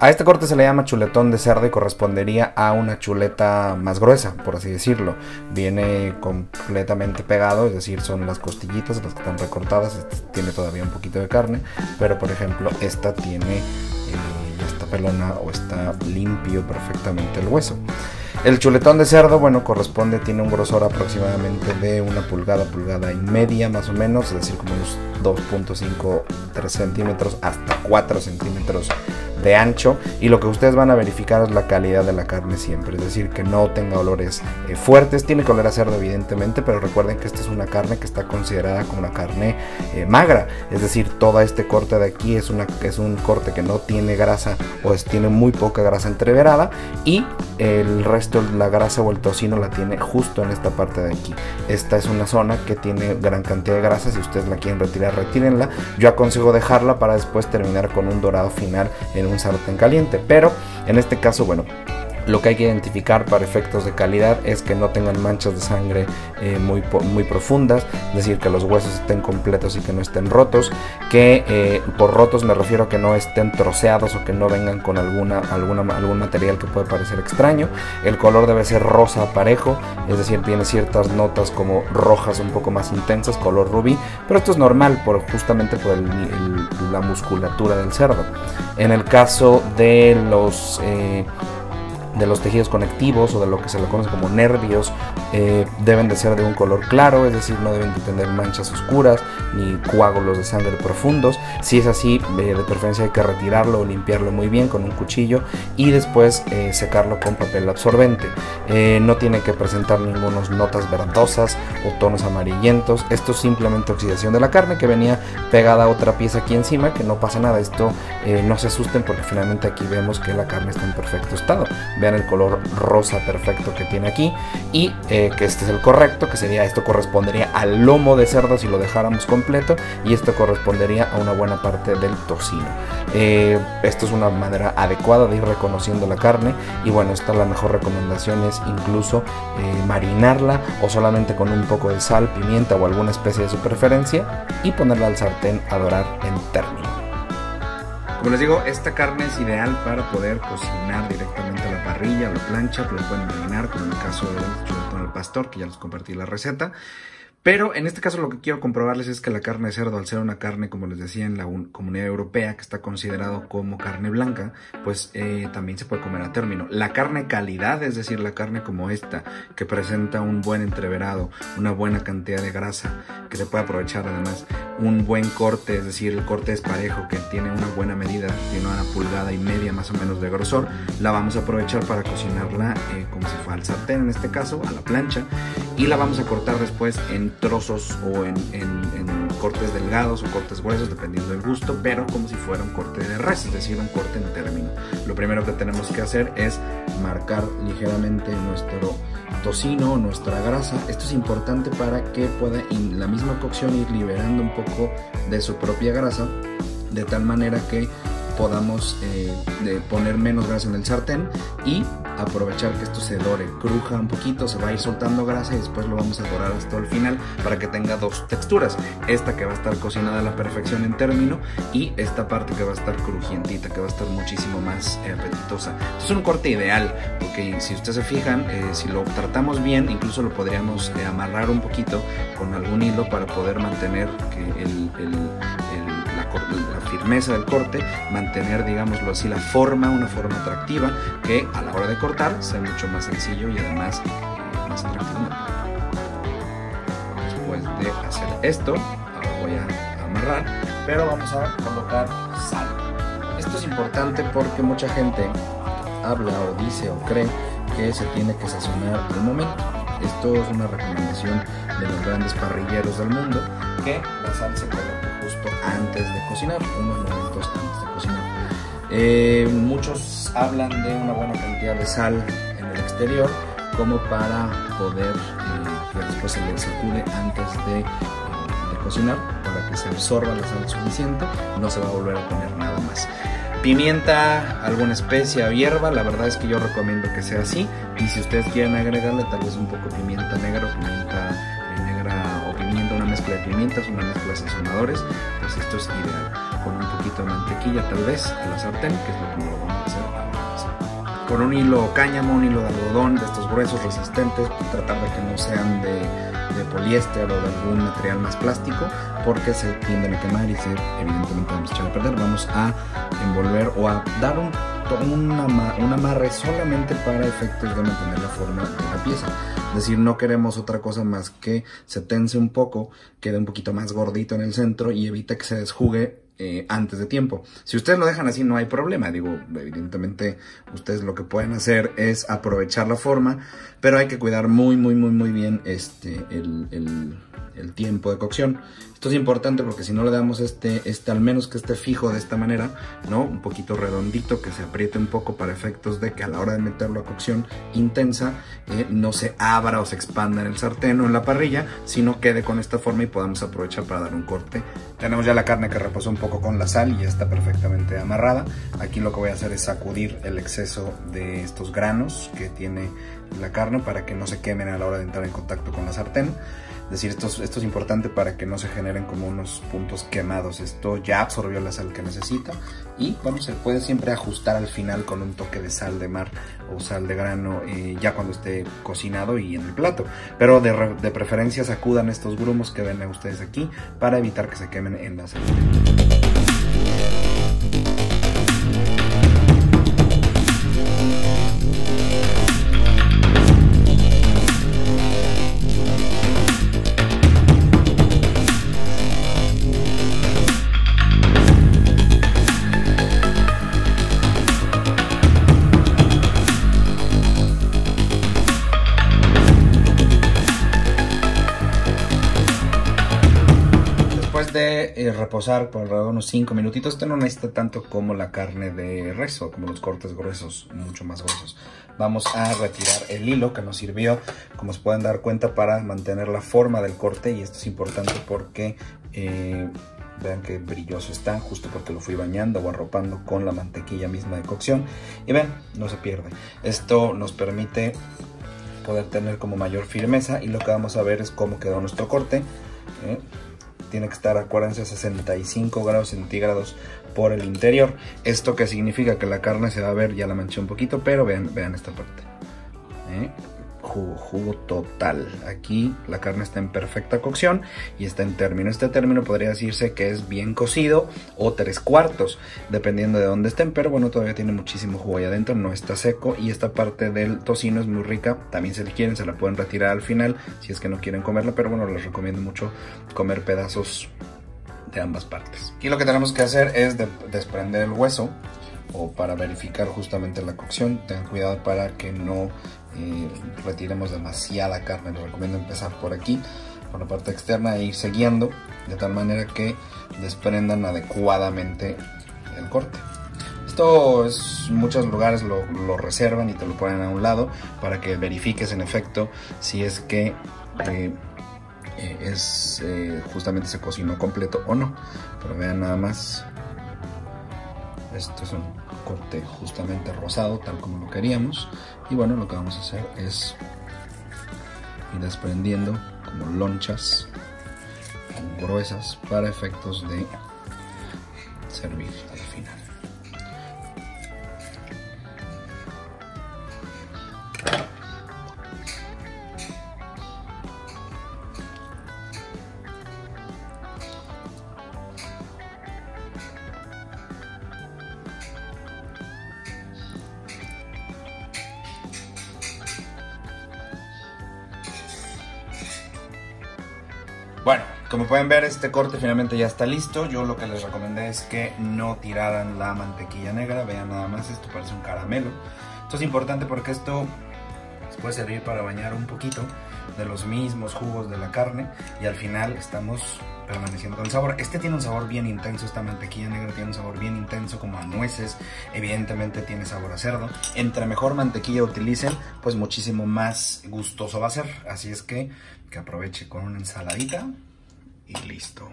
A este corte se le llama chuletón de cerdo y correspondería a una chuleta más gruesa, por así decirlo. Viene completamente pegado, es decir, son las costillitas las que están recortadas. Este tiene todavía un poquito de carne, pero por ejemplo, esta tiene, eh, está pelona o está limpio perfectamente el hueso. El chuletón de cerdo, bueno, corresponde, tiene un grosor aproximadamente de una pulgada, pulgada y media más o menos, es decir, como unos 2.5, 3 centímetros hasta 4 centímetros de ancho y lo que ustedes van a verificar es la calidad de la carne siempre, es decir, que no tenga olores eh, fuertes, tiene que oler a cerdo evidentemente, pero recuerden que esta es una carne que está considerada como una carne eh, magra, es decir, todo este corte de aquí es, un corte que no tiene grasa o es, tiene muy poca grasa entreverada y el resto, la grasa o el tocino la tiene justo en esta parte de aquí. Esta es una zona que tiene gran cantidad de grasa, si ustedes la quieren retirar, retírenla. Yo aconsejo dejarla para después terminar con un dorado final en un sartén caliente, pero en este caso, bueno, lo que hay que identificar para efectos de calidad es que no tengan manchas de sangre eh, muy, muy profundas, es decir, que los huesos estén completos y que no estén rotos, que eh, por rotos me refiero a que no estén troceados o que no vengan con alguna, algún material que puede parecer extraño. El color debe ser rosa parejo, es decir, tiene ciertas notas como rojas un poco más intensas, color rubí, pero esto es normal por, justamente por la musculatura del cerdo. En el caso de los... Eh, de los tejidos conectivos o de lo que se le conoce como nervios eh, deben de ser de un color claro, es decir, no deben de tener manchas oscuras ni coágulos de sangre profundos. Si es así, eh, de preferencia hay que retirarlo o limpiarlo muy bien con un cuchillo y después eh, secarlo con papel absorbente. no tiene que presentar ninguna notas verdosas o tonos amarillentos. Esto es simplemente oxidación de la carne que venía pegada a otra pieza aquí encima, que no pasa nada. Esto no se asusten porque finalmente aquí vemos que la carne está en perfecto estado vean el color rosa perfecto que tiene aquí y eh, que este es el correcto, que sería esto correspondería al lomo de cerdo si lo dejáramos completo y esto correspondería a una buena parte del tocino. Eh, esto es una manera adecuada de ir reconociendo la carne y bueno, esta la mejor recomendación es incluso eh, marinarla o solamente con un poco de sal, pimienta o alguna especie de su preferencia y ponerla al sartén a dorar en término. Como les digo, esta carne es ideal para poder cocinar directamente la plancha, pero pueden marinar, como en el caso del al pastor, que ya les compartí la receta. Pero en este caso lo que quiero comprobarles es que la carne de cerdo, al ser una carne, como les decía, en la comunidad europea, que está considerado como carne blanca, pues eh, también se puede comer a término. La carne calidad, es decir, la carne como esta, que presenta un buen entreverado, una buena cantidad de grasa, que se puede aprovechar además, un buen corte, es decir, el corte es parejo, que tiene una buena medida, tiene una pulgada y media más o menos de grosor, la vamos a aprovechar para cocinarla eh, como si fuera al sartén, en este caso, a la plancha, y la vamos a cortar después en trozos o en, cortes delgados o cortes gruesos, dependiendo del gusto, pero como si fuera un corte de res, es decir, un corte en término. Lo primero que tenemos que hacer es marcar ligeramente nuestro tocino, nuestra grasa. Esto es importante para que pueda en la misma cocción ir liberando un poco de su propia grasa, de tal manera que podamos eh, poner menos grasa en el sartén y aprovechar que esto se dore, cruja un poquito, se va a ir soltando grasa y después lo vamos a dorar hasta el final para que tenga dos texturas. Esta que va a estar cocinada a la perfección en término y esta parte que va a estar crujientita, que va a estar muchísimo más eh, apetitosa. Es un corte ideal porque si ustedes se fijan, eh, si lo tratamos bien, incluso lo podríamos amarrar un poquito con algún hilo para poder mantener que el firmeza del corte, mantener, digámoslo así, la forma, una forma atractiva que a la hora de cortar sea mucho más sencillo y además eh, más atractivo. Después de hacer esto, ahora voy a amarrar, pero vamos a colocar sal. Esto es importante porque mucha gente habla o dice o cree que se tiene que sazonar al momento. Esto es una recomendación de los grandes parrilleros del mundo que la sal se coloque justo antes de cocinar, unos momentos antes de cocinar. Eh, muchos hablan de una buena cantidad de sal en el exterior como para poder eh, que después se le sacude antes de, eh, de cocinar para que se absorba la sal suficiente, no se va a volver a poner nada más pimienta, alguna especia o hierba, la verdad es que yo recomiendo que sea así. Y si ustedes quieren agregarle tal vez un poco de pimienta negra o pimienta de pimientas, una mezcla de sazonadores, pues esto es ideal. Con un poquito de mantequilla tal vez a la sartén, que es lo que lo vamos a hacer. Con un hilo cáñamo, un hilo de algodón de estos gruesos resistentes, tratar de que no sean de, de poliéster o de algún material más plástico, porque se tienden a quemar y se evidentemente vamos a echar a perder. Vamos a envolver o a dar un, un, amarre solamente para efectos de mantener la forma de la pieza. Es decir, no queremos otra cosa más que se tense un poco, quede un poquito más gordito en el centro y evite que se desjugue eh, antes de tiempo. Si ustedes lo dejan así no hay problema, digo, evidentemente ustedes lo que pueden hacer es aprovechar la forma, pero hay que cuidar muy, muy, muy, muy bien este, el, el, tiempo de cocción. Esto es importante porque si no le damos este, este, al menos que esté fijo de esta manera, ¿no? Un poquito redondito, que se apriete un poco para efectos de que a la hora de meterlo a cocción intensa, eh, no se abra o se expanda en el sartén o en la parrilla, sino quede con esta forma y podamos aprovechar para dar un corte. Tenemos ya la carne que reposó un poco con la sal y ya está perfectamente amarrada. Aquí lo que voy a hacer es sacudir el exceso de estos granos que tiene la carne para que no se quemen a la hora de entrar en contacto con la sartén. Es decir, esto es, esto es importante para que no se generen como unos puntos quemados. Esto ya absorbió la sal que necesita y bueno, se puede siempre ajustar al final con un toque de sal de mar o sal de grano eh, ya cuando esté cocinado y en el plato. Pero de, preferencia sacudan estos grumos que ven ustedes aquí para evitar que se quemen en la sartén. Reposar por alrededor de unos 5 minutitos. Esto no necesita tanto como la carne de res o como los cortes gruesos, mucho más gruesos. Vamos a retirar el hilo que nos sirvió, como se pueden dar cuenta, para mantener la forma del corte. Y esto es importante porque eh, vean que brilloso está, justo porque lo fui bañando o arropando con la mantequilla misma de cocción. Y ven, no se pierde. Esto nos permite poder tener como mayor firmeza y lo que vamos a ver es cómo quedó nuestro corte. ¿eh? Tiene que estar, acuérdense, a 65 grados centígrados por el interior. Esto que significa que la carne se va a ver, ya la manché un poquito, pero vean, vean esta parte. ¿Eh? Jugo, jugo total. Aquí la carne está en perfecta cocción y está en término. Este término podría decirse que es bien cocido o tres cuartos, dependiendo de dónde estén, pero bueno, todavía tiene muchísimo jugo ahí adentro, no está seco y esta parte del tocino es muy rica. También si quieren, se la pueden retirar al final si es que no quieren comerla, pero bueno, les recomiendo mucho comer pedazos de ambas partes. Aquí lo que tenemos que hacer es de desprender el hueso o para verificar justamente la cocción. Tengan cuidado para que no eh, retiremos demasiada carne. Les recomiendo empezar por aquí, por la parte externa e ir siguiendo de tal manera que desprendan adecuadamente el corte. Esto es, muchos lugares lo, reservan y te lo ponen a un lado para que verifiques en efecto si es que eh, eh, es justamente se cocinó completo o no. Pero vean nada más esto es un corte justamente rosado, tal como lo queríamos. Y bueno, lo que vamos a hacer es ir desprendiendo como lonchas gruesas para efectos de servir al final. Bueno, como pueden ver este corte finalmente ya está listo. Yo lo que les recomendé es que no tiraran la mantequilla negra. Vean nada más, esto parece un caramelo. Esto es importante porque esto puede servir para bañar un poquito de los mismos jugos de la carne y al final estamos permaneciendo con el sabor. Este tiene un sabor bien intenso, esta mantequilla negra tiene un sabor bien intenso como a nueces, evidentemente tiene sabor a cerdo. Entre mejor mantequilla utilicen, pues muchísimo más gustoso va a ser. Así es que que aproveche con una ensaladita y listo.